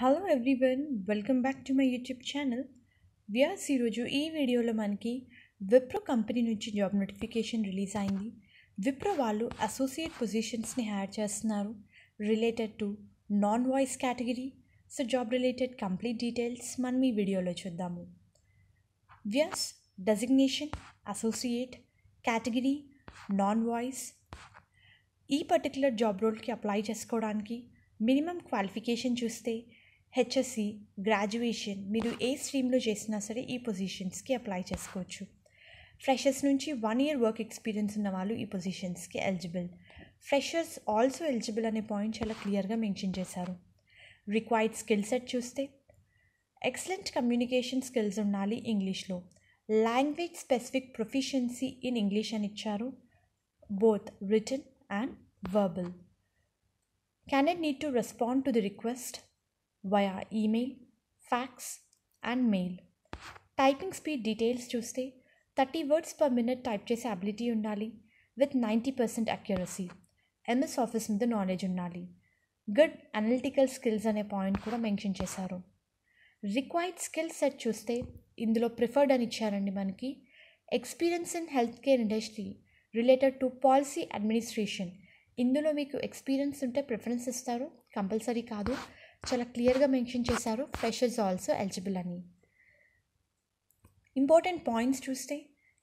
Hello everyone welcome back to my YouTube channel Vyas ఈరోజు ఈ వీడియోలో మనకి విప్రో కంపెనీ నుంచి జాబ్ నోటిఫికేషన్ రిలీజ్ అయింది. విప్రో వాళ్ళు అసోసియేట్ పొజిషన్స్ని హైర్ చేస్తున్నారు. Related to non voice category so job related complete details మనం ఈ వీడియోలో చూద్దాము. Vyas designation associate category non voice ఈ పర్టికులర్ జాబ్ రోల్కి అప్లై చేసుకోవడానికి మినిమం క్వాలిఫికేషన్ చూస్తే హెచ్ఎస్సి గ్రాడ్యుయేషన్ మీరు ఏ స్ట్రీమ్లో చేసినా సరే ఈ పొజిషన్స్కి అప్లై చేసుకోవచ్చు. ఫ్రెషర్స్ నుంచి వన్ ఇయర్ వర్క్ ఎక్స్పీరియన్స్ ఉన్న వాళ్ళు ఈ పొజిషన్స్కి ఎలిజిబుల్. ఫ్రెషర్స్ ఆల్సో ఎలిజిబుల్ అనే పాయింట్ చాలా క్లియర్గా మెన్షన్ చేశారు. రిక్వైర్డ్ స్కిల్ సెట్ చూస్తే ఎక్సలెంట్ కమ్యూనికేషన్ స్కిల్స్ ఉండాలి ఇంగ్లీష్లో. Language specific proficiency in English అని ఇచ్చారు. Both written verbal. Can Candidate need to respond to the request? Via email, fax and mail. Typing speed details చూస్తే thirty words per minute type చేసే ability ఉండాలి with ninety percent accuracy MS Office మీద knowledge ఉండాలి. Good analytical skills అనే point కూడా mention చేశారు. Required skill set చూస్తే ఇందులో ప్రిఫర్డ్ అని ఇచ్చారండి మనకి. Experience in health care industry related to policy administration ఇందులో మీకు ఎక్స్పీరియన్స్ ఉంటే ప్రిఫరెన్స్ ఇస్తారు. కంపల్సరీ కాదు. చాలా క్లియర్గా మెన్షన్ చేశారు. ఫ్రెషర్స్ ఆల్సో ఎలిజిబుల్ అని. ఇంపార్టెంట్ పాయింట్స్ చూస్తే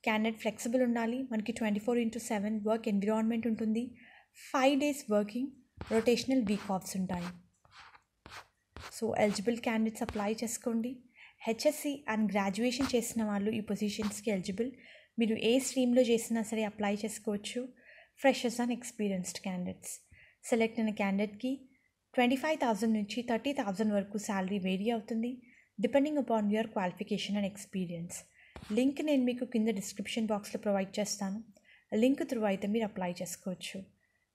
క్యాండిడేట్ ఫ్లెక్సిబుల్ ఉండాలి. మనకి twenty four into seven work environment ఉంటుంది. Five days working rotational week offs ఉంటాయి. సో ఎలిజిబుల్ క్యాండిడేట్స్ అప్లై చేసుకోండి. హెచ్ఎస్సి అండ్ గ్రాడ్యుయేషన్ చేసిన వాళ్ళు ఈ పొజిషన్స్కి ఎలిజిబుల్. మీరు ఏ స్ట్రీమ్లో చేసినా సరే అప్లై చేసుకోవచ్చు. Freshers and experienced candidates. Select అయిన క్యాండిడేట్కి ట్వంటీ ఫైవ్ థౌజండ్ నుంచి థర్టీ థౌజండ్ వరకు శాలరీ వేరీ అవుతుంది depending upon your qualification and experience link నేను మీకు కింద డిస్క్రిప్షన్ బాక్స్లో ప్రొవైడ్ చేస్తాను. లింక్ త్రూ అయితే మీరు అప్లై చేసుకోవచ్చు.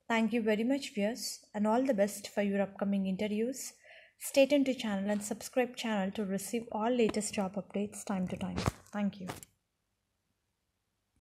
Thank you very much viewers and all the best for your upcoming interviews state in to channel and subscribe channel to receive all latest job updates time to time thank you